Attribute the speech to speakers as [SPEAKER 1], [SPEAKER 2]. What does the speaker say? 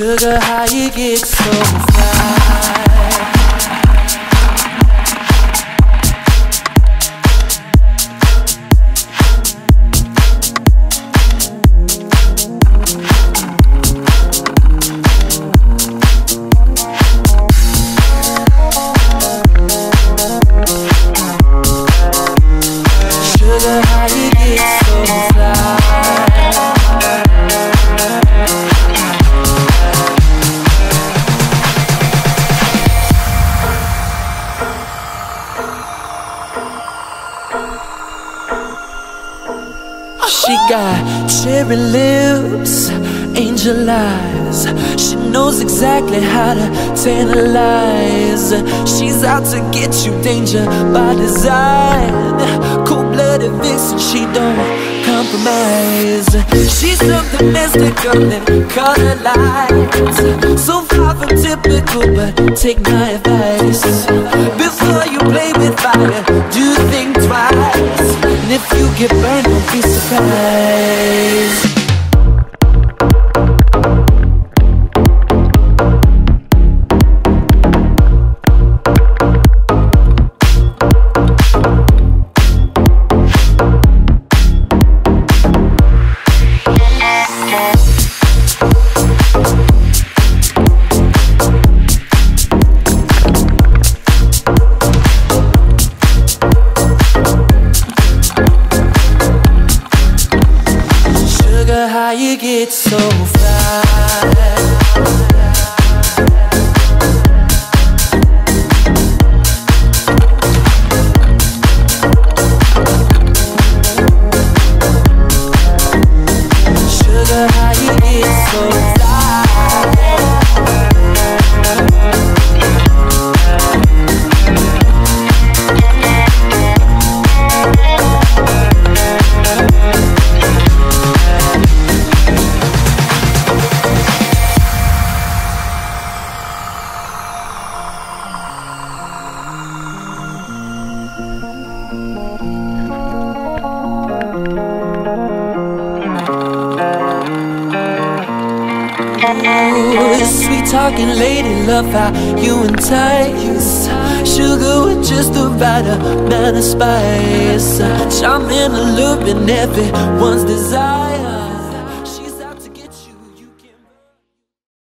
[SPEAKER 1] Sugar, how you get so fly? She got cherry lips, angel eyes. She knows exactly how to tantalize. She's out to get you, danger by design. Cold blooded vixen, she don't compromise. She's something mystical and color lights. So far from typical, but take my advice. If you get burned, don't be surprised. Sugar, how you get so fly? So Ooh, sweet talking lady, love how you entice. Sugar with just the right amount of spice. Charming, alluring, everyone's desire.